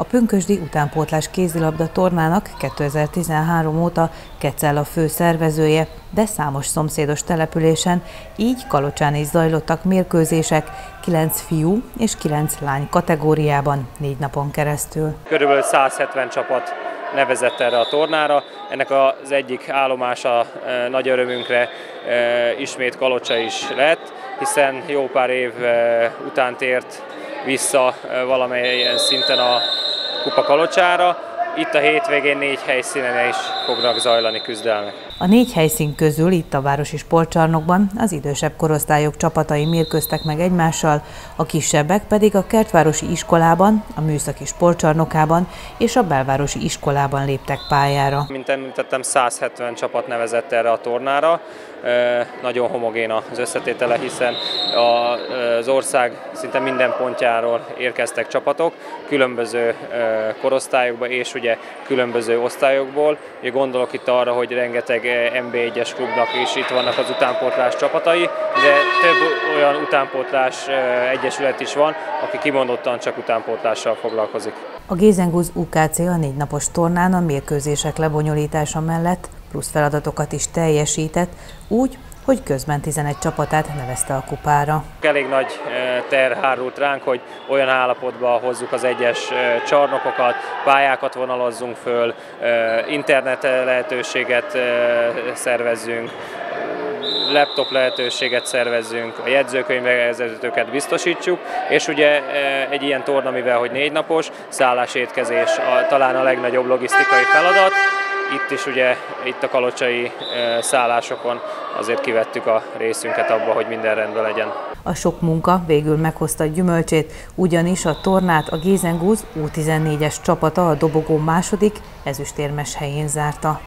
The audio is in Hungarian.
A Pünkösdi utánpótlás kézilabda tornának 2013 óta Kecel a fő szervezője, de számos szomszédos településen, így Kalocsán is zajlottak mérkőzések 9 fiú és 9 lány kategóriában négy napon keresztül. Körülbelül 170 csapat nevezett erre a tornára. Ennek az egyik állomása e, nagy örömünkre e, ismét Kalocsa is lett, hiszen jó pár év e, után tért vissza valamelyen szinten a Kupa Kalocsára. Itt a hétvégén négy helyszínen is fognak zajlani küzdelmek. A négy helyszín közül itt a városi sportcsarnokban az idősebb korosztályok csapatai mérkőztek meg egymással, a kisebbek pedig a Kertvárosi iskolában, a műszaki sportcsarnokában és a belvárosi iskolában léptek pályára. Mint említettem, 170 csapat nevezett erre a tornára. Nagyon homogén az összetétele, hiszen az ország szinte minden pontjáról érkeztek csapatok, különböző korosztályokba és ugye különböző osztályokból. Ugye gondolok itt arra, hogy rengeteg MB1-es klubnak is itt vannak az utánpótlás csapatai, de több olyan utánpótlás egyesület is van, aki kimondottan csak utánpótlással foglalkozik. A Gézengúz UKC a négy napos tornán a mérkőzések lebonyolítása mellett plusz feladatokat is teljesített, úgy, hogy közben 11 csapatát nevezte a kupára. Elég nagy ter hárult ránk, hogy olyan állapotba hozzuk az egyes csarnokokat, pályákat vonalazzunk föl, internet lehetőséget szervezzünk, laptop lehetőséget szervezzünk, a jegyzőkönyvezetőket biztosítsuk, és ugye egy ilyen torna, mivel hogy négy napos, szállásétkezés a, talán a legnagyobb logisztikai feladat, itt is ugye, itt a kalocsai szállásokon azért kivettük a részünket abba, hogy minden rendben legyen. A sok munka végül meghozta gyümölcsét, ugyanis a tornát a Gézengúz U14-es csapata a dobogó második ezüstérmes helyén zárta.